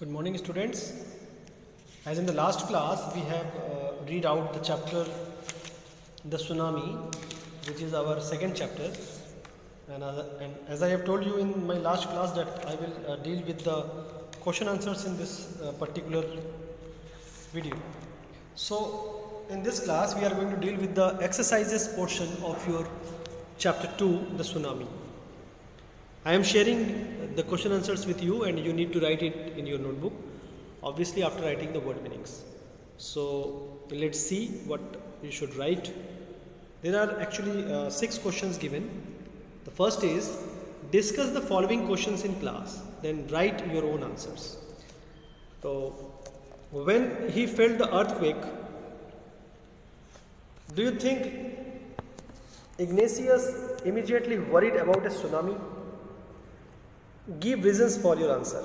Good morning students. As in the last class we have uh, read out the chapter the tsunami which is our second chapter and, uh, and as I have told you in my last class that I will uh, deal with the question answers in this uh, particular video. So in this class we are going to deal with the exercises portion of your chapter 2 the tsunami. I am sharing the question answers with you and you need to write it in your notebook obviously after writing the word meanings. So let's see what you should write. There are actually uh, six questions given. The first is discuss the following questions in class then write your own answers. So when he felt the earthquake do you think Ignatius immediately worried about a tsunami? Give reasons for your answer.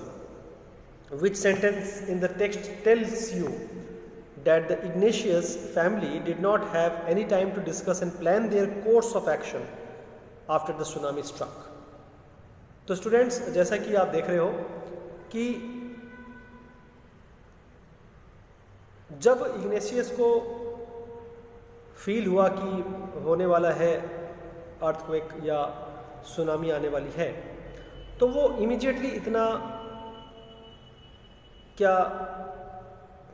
Which sentence in the text tells you that the Ignatius family did not have any time to discuss and plan their course of action after the tsunami struck? तो students जैसा कि आप देख रहे हो कि जब Ignatius को फील हुआ कि होने वाला है अर्थक्वेक या सुनामी आने वाली है तो वो इमीडिएटली इतना क्या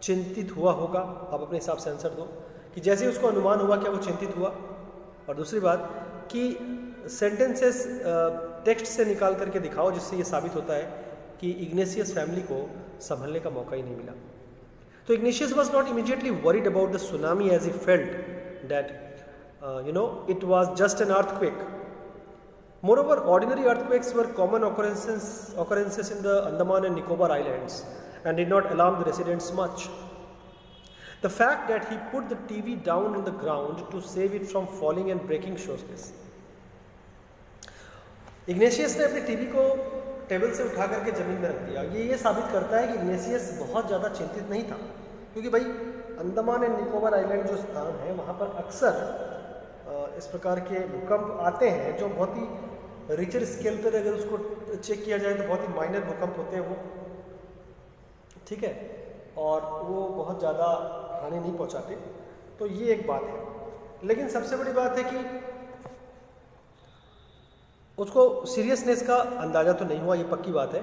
चिंतित हुआ होगा? आप अपने हिसाब से आंसर दो। कि जैसे उसको अनुमान हुआ क्या वो चिंतित हुआ? और दूसरी बात, कि सेंटेंसेस टेक्स्ट से निकाल करके दिखाओ जिससे ये साबित होता है कि इग्नेशियस फैमिली को संभलने का मौका ही नहीं मिला। तो Ignatius was not immediately worried about the tsunami as he felt that you know it was just an an earthquake. Moreover, ordinary earthquakes were common occurrences, occurrences in the Andaman and Nicobar Islands and did not alarm the residents much. The fact that he put the TV down on the ground to save it from falling and breaking shows this. Ignatius ने अपने TV को table से उठा करके ज़मीन में रख दिया ये ये साबित करता है कि इग्नेशियस बहुत ज़्यादा चिंतित नहीं था क्योंकि भाई अंडमान एंड निकोबार आइलैंड जो स्थान है वहाँ पर अक्सर इस प्रकार के भूकंप आते हैं जो बहुत ही रिचर स्केल पर अगर उसको चेक किया जाए तो बहुत ही माइनर भूकंप होते हैं वो। ठीक है? और वो बहुत ज़्यादा हानि नहीं पहुँचाते। तो ये एक बात है। लेकिन सबसे बड़ी बात है कि उसको सीरियसनेस का अंदाज़ा तो नहीं हुआ ये पक्की बात है।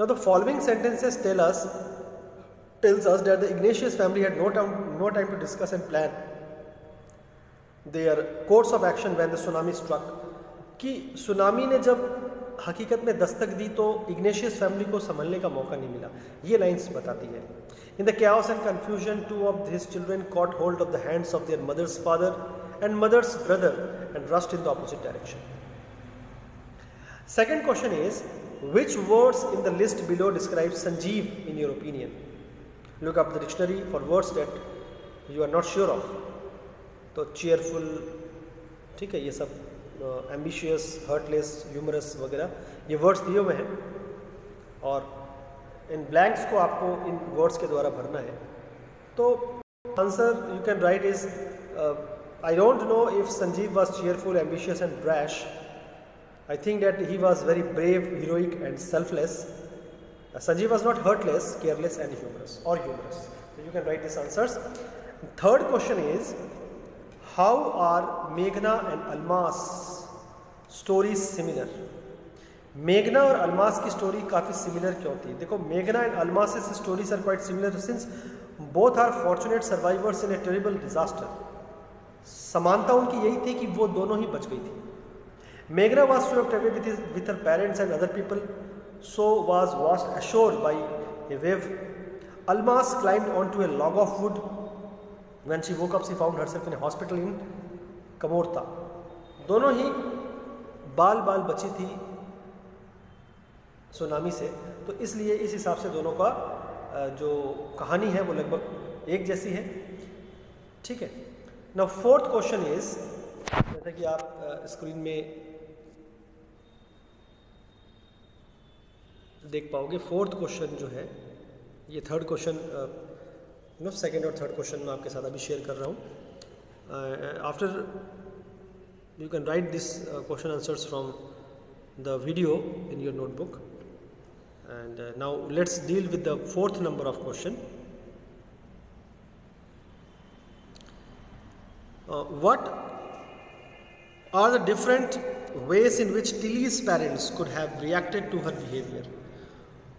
ना the following sentences tell us tells us that the Ignatius family had no time, no time to discuss and plan their course of action when the tsunami struck. कि सुनामी ने जब हकीकत में दस्तक दी तो इग्नेशियस फैमिली को संभलने का मौका नहीं मिला। ये लाइन्स बताती है। In the chaos and confusion two of this children caught hold of the hands of their mothers father and mothers brother and rushed in the opposite direction second question is which words in the list below describe Sanjeev in your opinion look up the dictionary for words that you are not sure of तो cheerful ठीक है, ये सब ambitious heartless humerus वगैरह ये words दिए हुए हैं और इन ब्लैंक्स को आपको इन वर्ड्स के द्वारा भरना है तो answer you can write is I don't know if Sanjeev was cheerful ambitious and brash I think that he was very brave heroic and selfless was not hurtless, careless and humorous or humorous. So you can write these answers. Third question is how are Meghna and Almas stories similar? मेघना और अलमास की story काफ़ी similar क्यों थी देखो मेघना and Almas stories are quite similar since both are fortunate survivors in a terrible disaster समानता उनकी यही थी कि वो दोनों ही बच गई थी मेघना was to swept away with her parents and other people so was washed washed by a wave wave. Almas on to a log of wood. When she woke up, she found herself in a hospital in Kamorta. दोनों ही बाल बाल बची थी tsunami से। तो इसलिए इस हिसाब से दोनों का जो कहानी है वो लगभग एक जैसी है। ठीक है। ना फोर्थ क्वेश्चन इज़ जैसा कि आप स्क्रीन में देख पाओगे फोर्थ क्वेश्चन जो है ये third question नो सेकेंड और थर्ड क्वेश्चन मैं आपके साथ अभी शेयर कर रहा हूँ after you can write this question answers from the video in your notebook and uh, now let's deal with the fourth number of question uh, what are the different ways in which Tilly's parents could have reacted to her behavior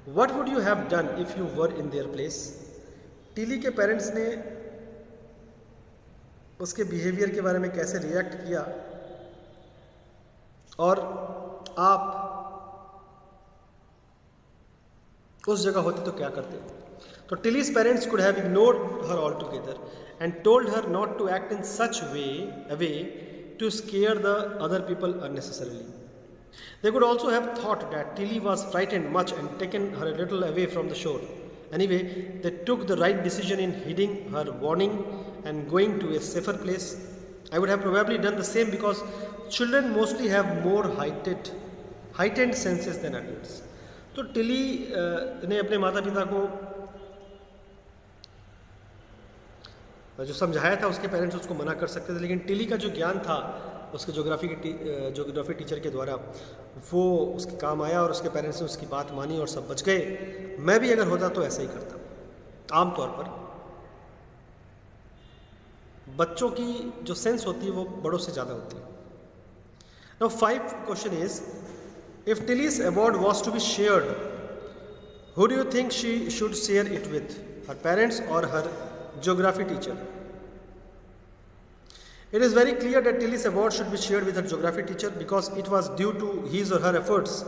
what would you have done if you were in their place Tilly के parents ने उसके behaviour के बारे में कैसे react किया? और आप उस जगह होते तो क्या करते? तो Tilly's parents could have ignored her all together and told her not to act in such way away to scare the other people unnecessarily They could also have thought that Tilly was frightened much and taken her a away from the shore. Anyway, they took the right decision in heeding her warning and going to a safer place. I would have probably done the same because children mostly have more heightened, heightened senses than adults. तो Tilly ने अपने माता पिता को जो समझाया था उसके पेरेंट्स उसको मना कर सकते थे लेकिन टिली का जो ज्ञान था उसके जोग्राफी की जोग्राफी टीचर के द्वारा वो उसके काम आया और उसके पेरेंट्स ने उसकी बात मानी और सब बच गए मैं भी अगर होता तो ऐसा ही करता आमतौर पर बच्चों की जो सेंस होती है वो बड़ों से ज़्यादा होती है now five question is if Tilly's award was to be shared, who do you think she should share it with? Her parents or her geography teacher? It is very clear that Tilly's award should be shared with her geography teacher because it was due to his or her efforts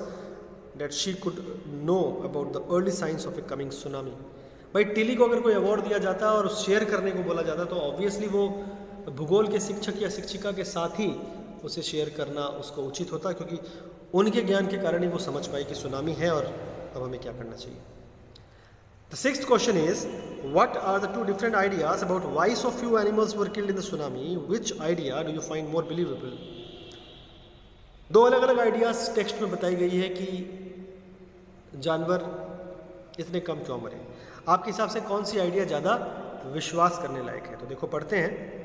that she could know about the early signs of a coming tsunami. भाई Tilly को अगर कोई award दिया जाता और share करने को बोला जाता तो ऑब्वियसली वो भूगोल के शिक्षक या शिक्षिका के साथ ही उसे शेयर करना उसको उचित होता क्योंकि उनके ज्ञान के कारण ही वो समझ पाई कि सुनामी है और अब हमें क्या करना चाहिए the six question is what are the two different ideas about vice of few animals were killed in the tsunami which idea do you find more believable दो अलग अलग आइडियाज़ टेक्स्ट में बताई गई है कि जानवर इतने कम क्यों मरे? आपके हिसाब से कौन सी आइडिया ज़्यादा विश्वास करने लायक है? तो देखो, पढ़ते हैं।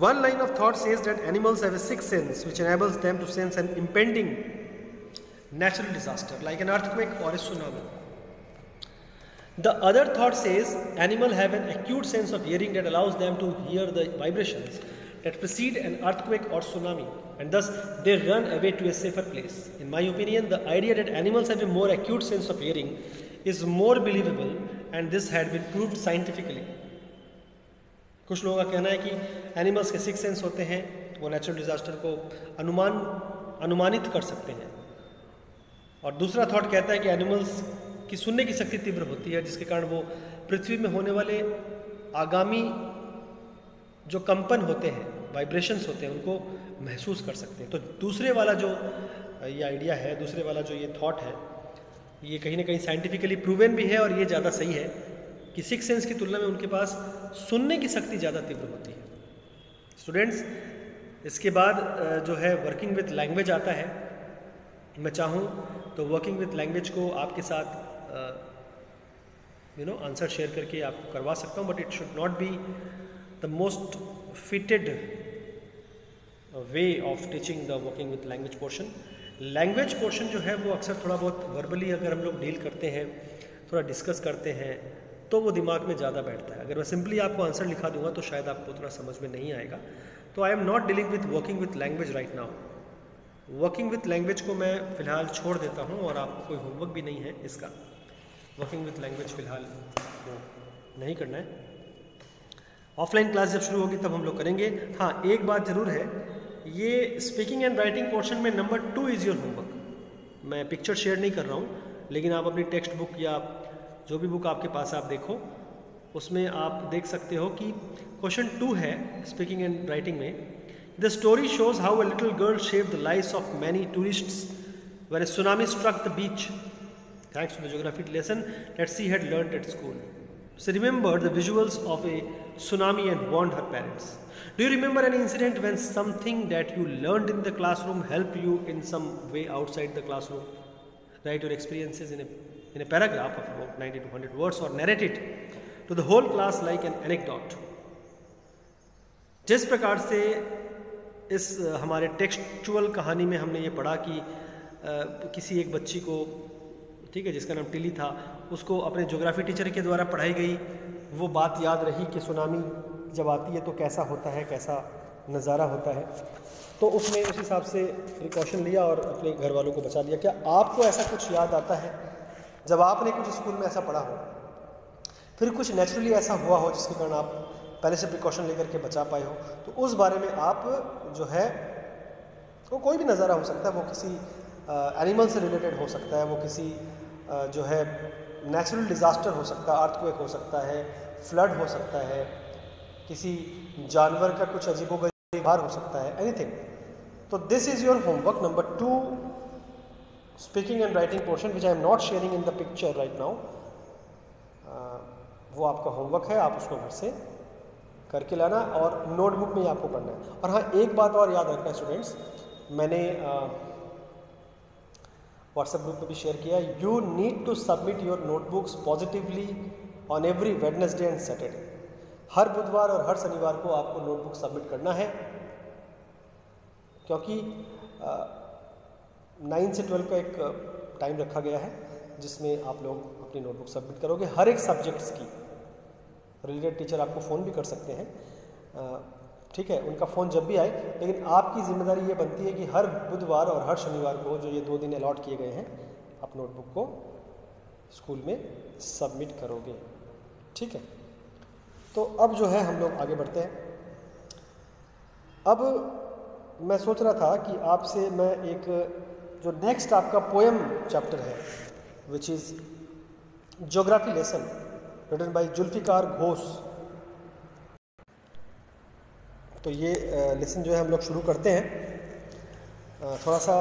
Line of thought says that animals have a sixth sense, which enables them to sense an impending natural disaster, like an earthquake or a tsunami. The other thought says animals have an acute sense of hearing that allows them to hear the vibrations that precede an earthquake or tsunami and thus they run away to a safer place. In my opinion, the idea that animals have a more acute sense of hearing is more believable and this had been proved scientifically. कुछ लोगों का कहना है कि animals के six sense होते हैं वो नेचुरल डिज़ास्टर को अनुमान अनुमानित कर सकते हैं और दूसरा थॉट कहता है कि एनिमल्स की सुनने की शक्ति तीव्र होती है, जिसके कारण वो पृथ्वी में होने वाले आगामी जो कंपन होते हैं वाइब्रेशंस होते हैं, उनको महसूस कर सकते हैं। तो दूसरे वाला जो, ये आइडिया है, दूसरे वाला जो ये थॉट है, ये कहीं ना कहीं साइंटिफिकली प्रूवन भी है और ये ज़्यादा सही है कि सिक्स सेंस की तुलना में उनके पास सुनने की शक्ति ज़्यादा तीव्र होती है। स्टूडेंट्स इसके बाद जो है वर्किंग विथ लैंग्वेज आता है। मैं चाहूँ तो वर्किंग विथ लैंग्वेज को आपके साथ यू नो आंसर शेयर करके आपको करवा सकता हूँ but it should not be the most fitted way of teaching the working with language portion language portion जो है, वो अक्सर थोड़ा बहुत वर्बली अगर हम लोग डील करते हैं, थोड़ा डिस्कस करते हैं तो वो दिमाग में ज़्यादा बैठता है। अगर मैं सिंपली आपको आंसर लिखा दूँगा तो शायद आपको उतना समझ में नहीं आएगा। तो I am not dealing with working with language right now working with language को मैं फ़िलहाल छोड़ देता हूँ, और आपको कोई होमवर्क भी नहीं है इसका। वर्किंग विथ लैंग्वेज फ़िलहाल वो नहीं करना है। ऑफलाइन क्लास जब शुरू होगी तब हम लोग करेंगे। हाँ एक बात ज़रूर है, ये स्पीकिंग एंड राइटिंग पोर्शन में number two is your homework मैं पिक्चर शेयर नहीं कर रहा हूँ, लेकिन आप अपनी टेक्स्ट बुक या जो भी बुक आपके पास आप देखो। उसमें आप देख सकते हो कि क्वेश्चन टू है स्पीकिंग एंड राइटिंग में। The story shows how a little girl saved the life of many tourist where a tsunami struck the beach thanks to the geography lesson that she had learn at school So remember the visuals of a tsunami and warned her parents. Do you remember any incident when something that you learned in the classroom helped you in some way outside the classroom? Write your experiences in a in a paragraph of about 90 to 100 words or narrate it to the whole class like an anecdote. जिस प्रकार से इस हमारे textual कहानी में हमने ये पढ़ा कि आ, किसी एक बच्ची को ठीक है, जिसका नाम टिली था, उसको अपने जोग्राफी टीचर के द्वारा पढ़ाई गई। वो बात याद रही कि सुनामी जब आती है तो कैसा होता है, कैसा नज़ारा होता है। तो उसने उस हिसाब से प्रिकॉशन लिया और अपने घर वालों को बचा लिया। क्या आपको ऐसा कुछ याद आता है? जब आपने कुछ स्कूल में ऐसा पढ़ा हो, फिर कुछ नेचुरली ऐसा हुआ हो जिसके कारण आप पहले से प्रिकॉशन लेकर के बचा पाए हो तो उस बारे में आप जो है, वो कोई भी नज़ारा हो सकता है, वो किसी एनिमल से रिलेटेड हो सकता है, वो किसी जो है नेचुरल डिज़ास्टर हो सकता है अर्थक्वेक हो सकता है फ्लड हो सकता है, किसी जानवर का कुछ अजीबोगरीबार हो सकता है एनीथिंग तो this is your homework number two speaking and writing portion which I am not sharing in the picture right now वो आपका होमवर्क है, आप उसको घर से करके लाना और नोटबुक में ही आपको पढ़ना है। और हाँ एक बात और याद रखना स्टूडेंट्स मैंने व्हाट्सएप ग्रुप में भी शेयर किया you need to submit your notebooks positively on every Wednesday and Saturday हर बुधवार और हर शनिवार को आपको नोटबुक सबमिट करना है, क्योंकि नाइन से ट्वेल्व का एक टाइम रखा गया है, जिसमें आप लोग अपनी नोटबुक सबमिट करोगे। हर एक सब्जेक्ट्स की रिलेटेड टीचर आपको फ़ोन भी कर सकते हैं। ठीक है, उनका फ़ोन जब भी आए, लेकिन आपकी ज़िम्मेदारी ये बनती है कि हर बुधवार और हर शनिवार को जो ये दो दिन अलॉट किए गए हैं, आप नोटबुक को स्कूल में सबमिट करोगे। ठीक है? तो अब जो है, हम लोग आगे बढ़ते हैं। अब मैं सोच रहा था कि आपसे मैं एक, जो नेक्स्ट आपका पोएम चैप्टर है which is geography lesson written by Zulfikar Ghosh. तो ये लेसन जो है हम लोग शुरू करते हैं थोड़ा सा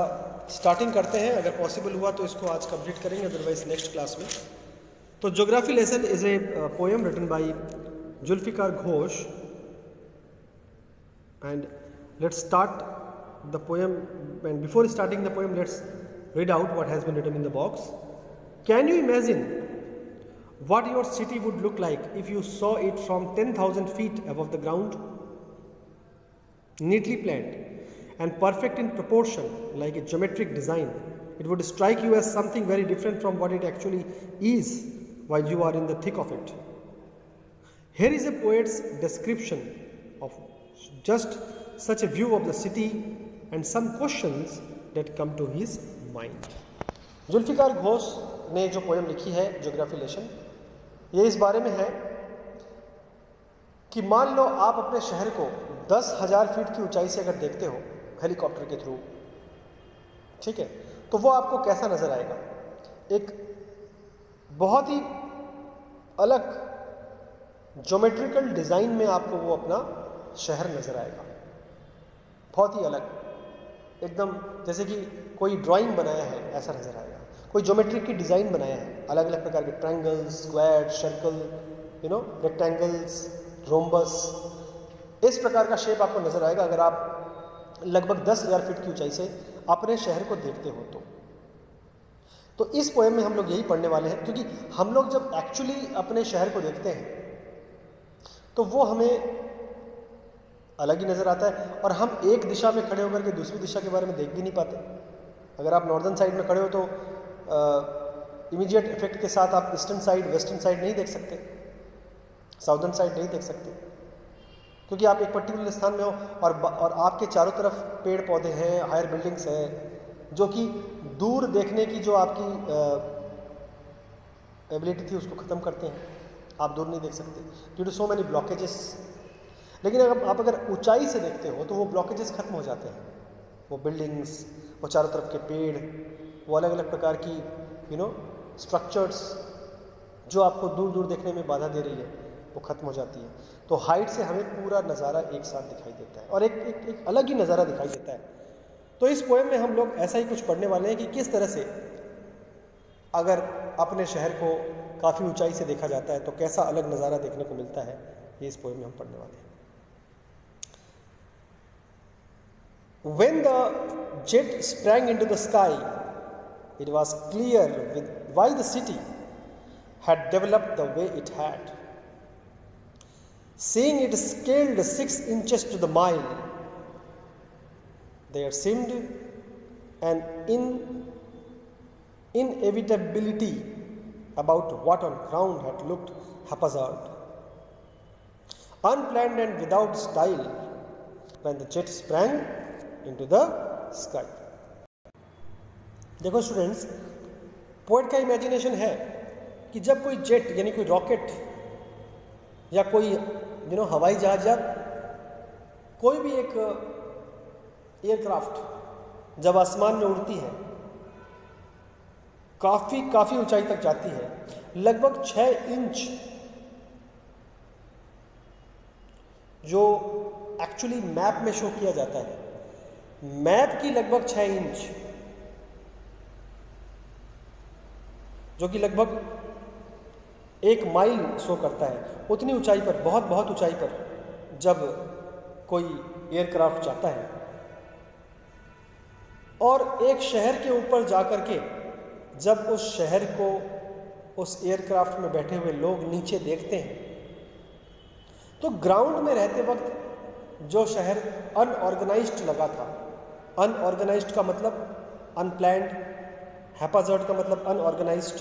स्टार्टिंग करते हैं अगर पॉसिबल हुआ तो इसको आज कंप्लीट करेंगे अदरवाइज़ नेक्स्ट क्लास में तो geography lesson is a poem written by Zulfikar Ghosh and let's start the poem and before starting the poem let's read out what has been written in the box. Can you imagine what your city would look like if you saw it from 10,000 feet above the ground? neatly planned and perfect in proportion like a geometric design. It would strike you as something very different from what it actually is while you are in the thick of it. Here is a poet's description of just such a view of the city and some questions that come to his mind. Zulfikar Ghosh ने जो poem लिखी है geography लेशन ये इस बारे में है कि मान लो आप अपने शहर को दस हज़ार फीट की ऊंचाई से अगर देखते हो हेलीकॉप्टर के थ्रू, ठीक है तो वो आपको कैसा नज़र आएगा? एक बहुत ही अलग ज्योमेट्रिकल डिज़ाइन में आपको वो अपना शहर नज़र आएगा। बहुत ही अलग। एकदम जैसे कि कोई ड्राइंग बनाया है, ऐसा नज़र आएगा। कोई ज्योमेट्रिक की डिज़ाइन बनाया है अलग अलग प्रकार के triangles square circle you know rectangles rhombus इस प्रकार का शेप आपको नज़र आएगा, अगर आप लगभग दस हज़ार फीट की ऊंचाई से अपने शहर को देखते हो तो। तो इस पोएम में हम लोग यही पढ़ने वाले हैं, क्योंकि हम लोग जब एक्चुअली अपने शहर को देखते हैं तो वो हमें अलग ही नज़र आता है, और हम एक दिशा में खड़े होकर के दूसरी दिशा के बारे में देख भी नहीं पाते। अगर आप नॉर्दर्न साइड में खड़े हो तो इमीडिएट इफ़ेक्ट के साथ आप ईस्टर्न साइड वेस्टर्न साइड नहीं देख सकते साउदर्न साइड नहीं देख सकते। क्योंकि आप एक पर्टिकुलर स्थान में हो और और आपके चारों तरफ़ पेड़ पौधे हैं हायर बिल्डिंग्स हैं, जो कि दूर देखने की जो आपकी एबिलिटी थी उसको ख़त्म करते हैं। आप दूर नहीं देख सकते due to so many blockages लेकिन अगर आप अगर ऊंचाई से देखते हो तो वो ब्लॉकेजेस खत्म हो जाते हैं। वो बिल्डिंग्स वो चारों तरफ़ के पेड़, वो अलग अलग प्रकार की यू नो स्ट्रक्चर्स जो आपको दूर दूर देखने में बाधा दे रही है, वो ख़त्म हो जाती है। तो हाइट से हमें पूरा नज़ारा एक साथ दिखाई देता है और एक एक, एक अलग ही नज़ारा दिखाई देता है तो इस पोएम में हम लोग ऐसा ही कुछ पढ़ने वाले हैं कि किस तरह से अगर अपने शहर को काफ़ी ऊंचाई से देखा जाता है तो कैसा अलग नज़ारा देखने को मिलता है ये इस पोएम में हम पढ़ने वाले हैं When the jet sprang into the sky, it was clear with why the city had developed the way it had. Seeing it scaled six inches to the mile, there seemed an inevitability about what on ground had looked haphazard. Unplanned and without style when the jet sprang into the sky. देखो students poet का imagination है कि जब कोई jet यानी कोई rocket या कोई यू नो हवाई जहाज़ या कोई भी एक एयरक्राफ्ट जब आसमान में उड़ती है, काफ़ी काफ़ी ऊंचाई तक जाती है, लगभग छः इंच जो एक्चुअली मैप में शो किया जाता है। मैप की लगभग छः इंच, जो कि लगभग एक माइल शो करता है। उतनी ऊंचाई पर, बहुत बहुत ऊंचाई पर जब कोई एयरक्राफ्ट जाता है और एक शहर के ऊपर जाकर के जब उस शहर को उस एयरक्राफ्ट में बैठे हुए लोग नीचे देखते हैं तो ग्राउंड में रहते वक्त जो शहर अनऑर्गेनाइज्ड लगा था। अनऑर्गेनाइज्ड का मतलब अनप्लैंड हैपाजर्ड का मतलब अनऑर्गेनाइज्ड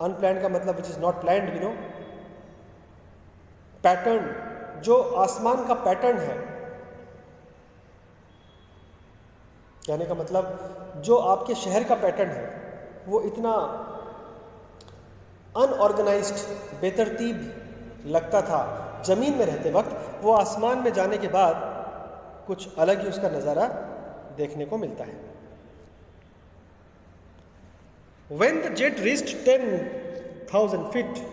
अनप्लैंड का मतलब which is not planned you know pattern जो आसमान का पैटर्न है, कहने का मतलब जो आपके शहर का पैटर्न है, वो इतना अनऑर्गेनाइज्ड बेतरतीब लगता था, ज़मीन में रहते वक्त, वो आसमान में जाने के बाद कुछ अलग ही उसका नज़ारा देखने को मिलता है। When the jet reached 10,000 feet,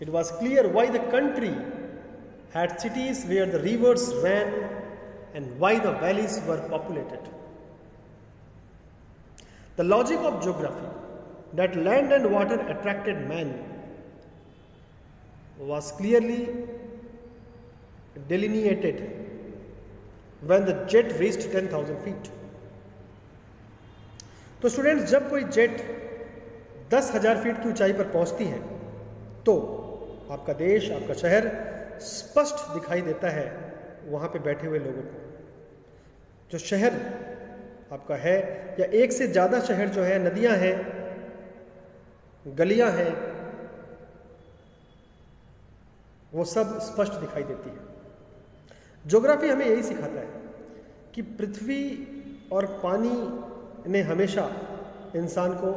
it was clear why the country had cities where the rivers ran and why the valleys were populated. The logic of geography that land and water attracted man was clearly delineated when the jet reached 10,000 feet. तो students जब कोई jet दस हज़ार feet की ऊंचाई पर पहुँचती है तो आपका देश, आपका शहर स्पष्ट दिखाई देता है वहाँ पे बैठे हुए लोगों को। जो शहर आपका है, या एक से ज़्यादा शहर जो है, नदियाँ हैं, गलियाँ हैं, वो सब स्पष्ट दिखाई देती है। ज्योग्राफी हमें यही सिखाता है कि पृथ्वी और पानी ने हमेशा इंसान को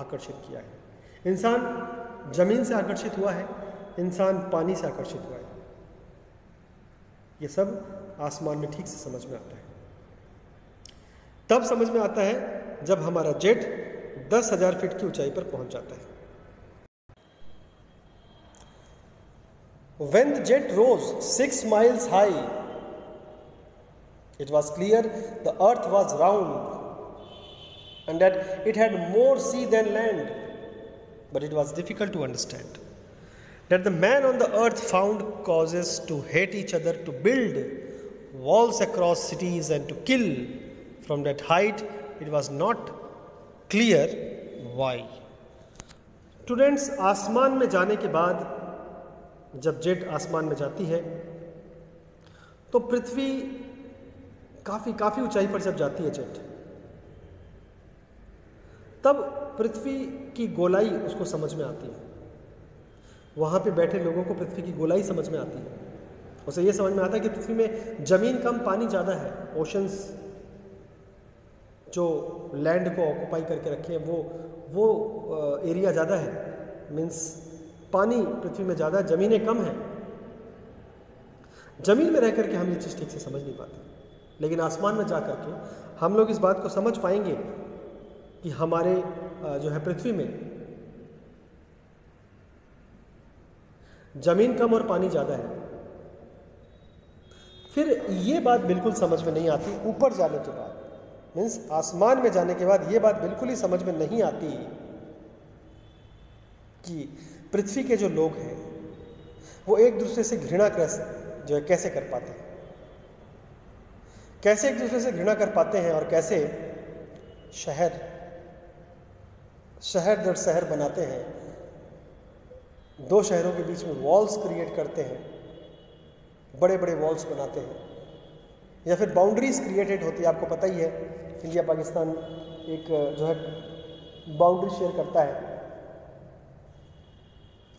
आकर्षित किया है। इंसान ज़मीन से आकर्षित हुआ है, इंसान पानी से आकर्षित हुआ है। ये सब आसमान में ठीक से समझ में आता है। तब समझ में आता है जब हमारा जेट दस हज़ार फीट की ऊंचाई पर पहुँच जाता है। When the jet rose six miles high it was clear the earth was round and that it had more sea than land. But it was difficult to understand that the man on the earth found causes to hate each other, to build walls across cities, and to kill. From that height, it was not clear why. Students आसमान में जाने के बाद जब jet आसमान में जाती है तो पृथ्वी काफ़ी काफ़ी ऊंचाई पर जब जाती है जेट तब पृथ्वी की गोलाई उसको समझ में आती है। वहाँ पे बैठे लोगों को पृथ्वी की गोलाई समझ में आती है। उसे ये समझ में आता है कि पृथ्वी में ज़मीन कम, पानी ज़्यादा है। ओशंस जो लैंड को ऑक्यूपाई करके रखे हैं, वो वो एरिया ज़्यादा है। मीन्स पानी पृथ्वी में ज़्यादा है, ज़मीनें कम हैं। ज़मीन में रह करके हम ये चीज़ ठीक से समझ नहीं पाते। लेकिन आसमान में जा करके हम लोग इस बात को समझ पाएँगे कि हमारे जो है पृथ्वी में ज़मीन कम और पानी ज़्यादा है। फिर ये बात बिल्कुल समझ में नहीं आती ऊपर जाने के बाद। मीन्स आसमान में जाने के बाद ये बात बिल्कुल ही समझ में नहीं आती कि पृथ्वी के जो लोग हैं, वो एक दूसरे से घृणा कैसे जो है कैसे कर पाते हैं? कैसे एक दूसरे से घृणा कर पाते हैं और कैसे शहर शहर दर शहर बनाते हैं। दो शहरों के बीच में वॉल्स क्रिएट करते हैं। बड़े बड़े वॉल्स बनाते हैं। या फिर बाउंड्रीज क्रिएटेड होती है। आपको पता ही है, इंडिया पाकिस्तान एक, जो है बाउंड्री शेयर करता है।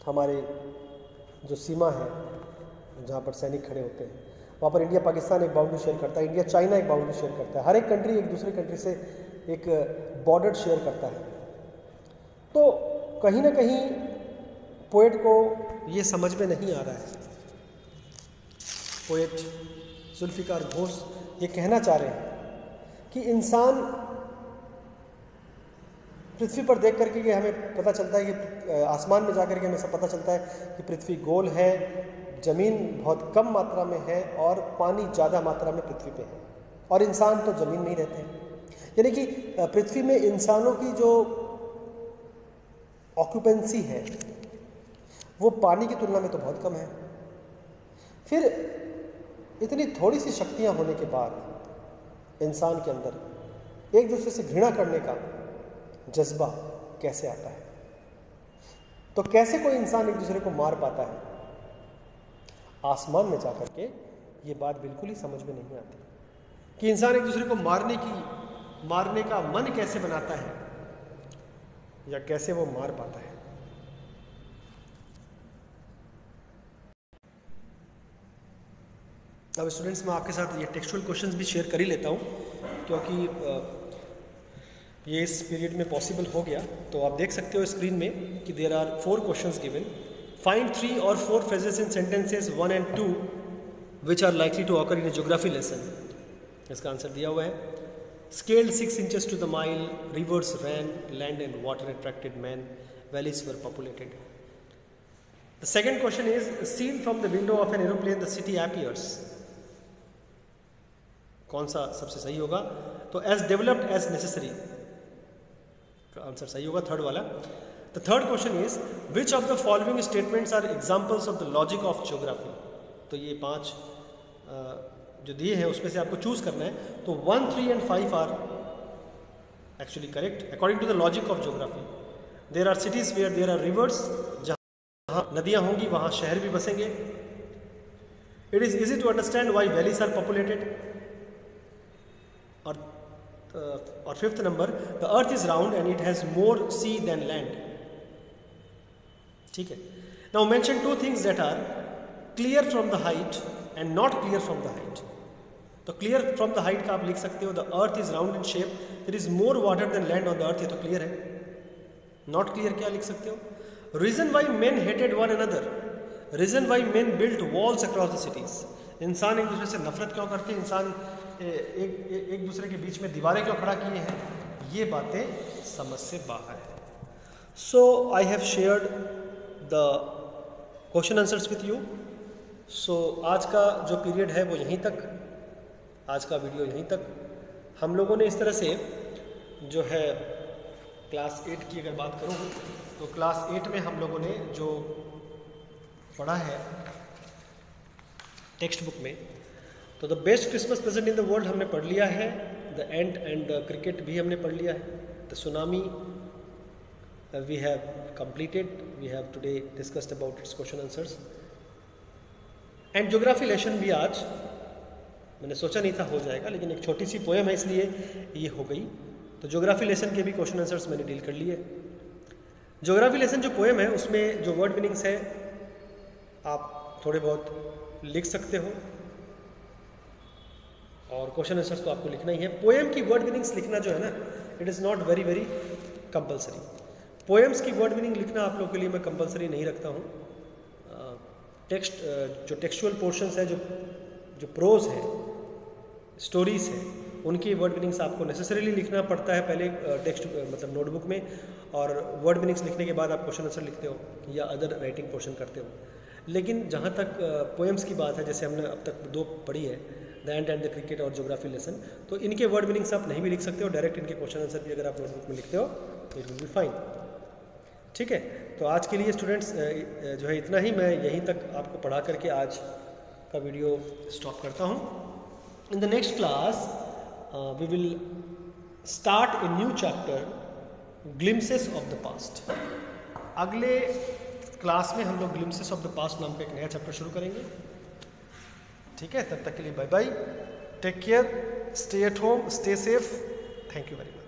हमारे जो सीमा है, जहाँ पर सैनिक खड़े होते हैं, वहाँ पर इंडिया पाकिस्तान एक बाउंड्री शेयर करता है। इंडिया चाइना एक बाउंड्री शेयर करता है। हर एक कंट्री एक दूसरे कंट्री से एक बॉर्डर शेयर करता है। तो कहीं ना कहीं पोएट को ये समझ में नहीं आ रहा है। पोएट जुल्फ़िकार घोष ये कहना चाह रहे हैं कि इंसान पृथ्वी पर देख करके ये हमें पता चलता है कि आसमान में जाकर के हमें सब पता चलता है कि पृथ्वी गोल है, ज़मीन बहुत कम मात्रा में है और पानी ज़्यादा मात्रा में पृथ्वी पे है। और इंसान तो ज़मीन में ही रहते हैं। यानी कि पृथ्वी में इंसानों की जो ऑक्यूपेंसी है। वो पानी की तुलना में तो बहुत कम है। फिर इतनी थोड़ी सी शक्तियाँ होने के बाद इंसान के अंदर एक दूसरे से घृणा करने का जज्बा कैसे आता है? तो कैसे कोई इंसान एक दूसरे को मार पाता है? आसमान में जाकर के ये बात बिल्कुल ही समझ में नहीं आती। कि इंसान एक दूसरे को मारने की, मारने का मन कैसे बनाता है? या कैसे वो मार पाता है? अब स्टूडेंट्स मैं आपके साथ ये टेक्सचुअल क्वेश्चंस भी शेयर कर ही लेता हूँ, क्योंकि ये इस पीरियड में पॉसिबल हो गया। तो आप देख सकते हो स्क्रीन में कि there are four questions given find three और four phrases in sentences one and two which are likely to occur in a geography lesson इसका आंसर दिया हुआ है। Scaled six inches to the mile rivers ran land and water attracted man valleys were populated The second question is, seen from the window of an aeroplane, the city appears. कौन सा सबसे सही होगा? तो as developed as necessary answer सही होगा third वाला. The third question is which of the following statements are examples of the logic of geography तो ये पाँच जो दिए हैं, उसमें से आपको चूज़ करना है तो one three and five are actually correct according to the logic of geography there are cities where there are rivers जहाँ नदियाँ होंगी, वहाँ शहर भी बसेंगे। It is easy to understand why valleys are populated और और fifth number the earth is round and it has more sea than land ठीक है? Now mention two things that are clear from the height and not clear from the height तो clear from the height का आप लिख सकते हो the earth is round in shape there is more water than land on the earth ये तो clear है। Not clear क्या लिख सकते हो? Reason why men hated one another reason why men built walls across the cities इंसान एक दूसरे से नफरत क्यों करते हैं? इंसान एक एक दूसरे के बीच में दीवारें क्यों खड़ा किए हैं? ये बातें समझ से बाहर है। So I have shared the question answers with you so आज का जो पीरियड है वो यहीं तक। आज का वीडियो यहीं तक। हम लोगों ने इस तरह से जो है क्लास एट की अगर बात करूँ तो क्लास एट में हम लोगों ने जो पढ़ा है टेक्स्ट बुक में तो the best Christmas present in the world हमने पढ़ लिया है, the end and the cricket भी हमने पढ़ लिया है, the tsunami we have completed we have today discussed about its question answers and geography lesson भी आज मैंने सोचा नहीं था हो जाएगा, लेकिन एक छोटी सी पोएम है इसलिए ये हो गई। तो ज्योग्राफी लेसन के भी क्वेश्चन आंसर्स मैंने डील कर लिए। ज्योग्राफी लेसन जो पोएम है, उसमें जो वर्ड मीनिंग्स है, आप थोड़े बहुत लिख सकते हो। और क्वेश्चन आंसर्स तो आपको लिखना ही है। पोएम की वर्ड मीनिंग्स लिखना जो है ना it is not very very compulsory poems की वर्ड मीनिंग लिखना आप लोगों के लिए मैं कंपलसरी नहीं रखता हूँ। टेक्स्ट जो टेक्सुअल पोर्शंस है, जो जो प्रोज है स्टोरीज हैं, उनकी वर्ड मीनिंग्स आपको नेसेसरीली लिखना पड़ता है पहले टेक्स्ट मतलब नोटबुक में और वर्ड मीनिंग्स लिखने के बाद आप क्वेश्चन आंसर लिखते हो या अदर राइटिंग पोर्शन करते हो। लेकिन जहाँ तक पोएम्स की बात है, जैसे हमने अब तक दो पढ़ी है the end and the cricket और जोग्राफी लेसन तो इनके वर्ड मीनिंग्स आप नहीं भी लिख सकते हो डायरेक्ट इनके क्वेश्चन आंसर भी अगर आप नोटबुक में लिखते हो तो इट विल बी फाइन ठीक है? तो आज के लिए स्टूडेंट्स जो है इतना ही, मैं यहीं तक आपको पढ़ा करके आज का वीडियो स्टॉप करता हूँ। In next class, uh, we will start a new chapter, Glimpses of the Past. अगले क्लास में हम लोग ग्लिम्सेस ऑफ़ द पास्ट नाम का एक नया चैप्टर शुरू करेंगे। ठीक है? तब तक के लिए bye bye take care stay at home stay safe thank you very much